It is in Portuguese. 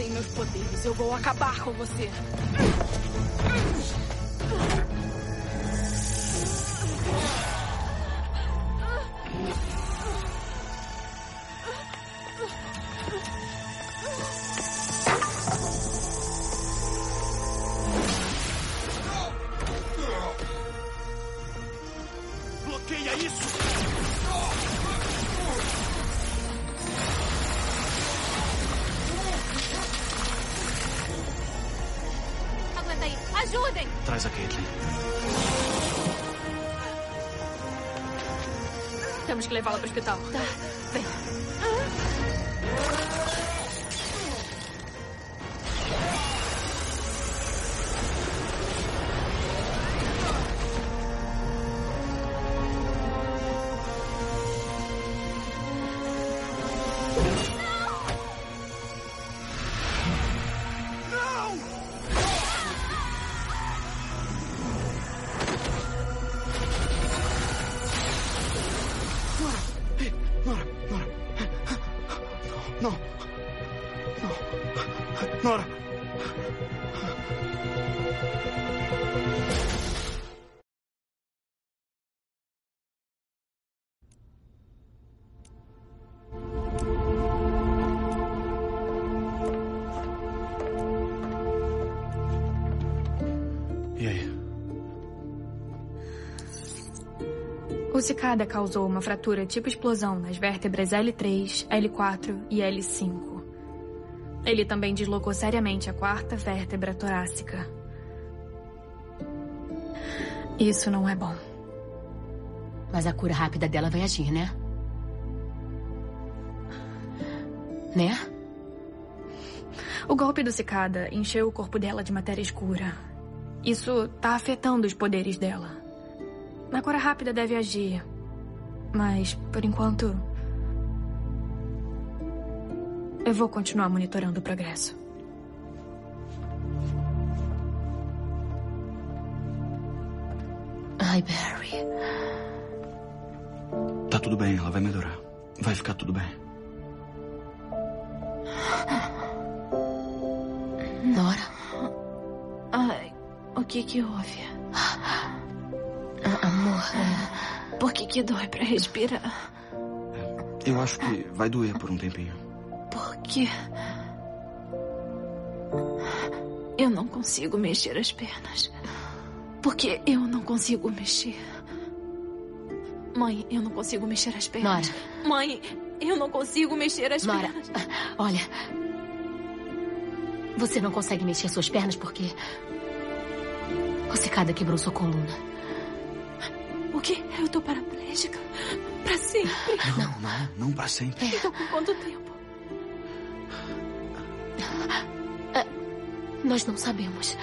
sem meus poderes, eu vou acabar com você. Bloqueia isso! Ajudem! Traz a Caitlyn. Temos que levá-la para o hospital. Tá, vem. Nora! E aí? O cicada causou uma fratura tipo explosão nas vértebras L3, L4 e L5. Ele também deslocou seriamente a quarta vértebra torácica. Isso não é bom. Mas a cura rápida dela vai agir, né? Né? O golpe do cicada encheu o corpo dela de matéria escura. Isso tá afetando os poderes dela. A cura rápida deve agir. Mas, por enquanto. Eu vou continuar monitorando o progresso. Ai, Barry. Tá tudo bem, ela vai melhorar. Vai ficar tudo bem. Nora. Ai, o que que houve? Amor, é, Por que que dói pra respirar? Eu acho que vai doer por um tempinho. Quê? Eu não consigo mexer as pernas. Porque eu não consigo mexer. Mãe, eu não consigo mexer as pernas. Mãe, eu não consigo mexer as Nora, pernas. olha. Você não consegue mexer suas pernas porque. O cicada quebrou sua coluna. O quê? Eu tô paraplégica? Pra sempre? Não, não, não pra sempre. Então por quanto tempo? Nós não sabemos.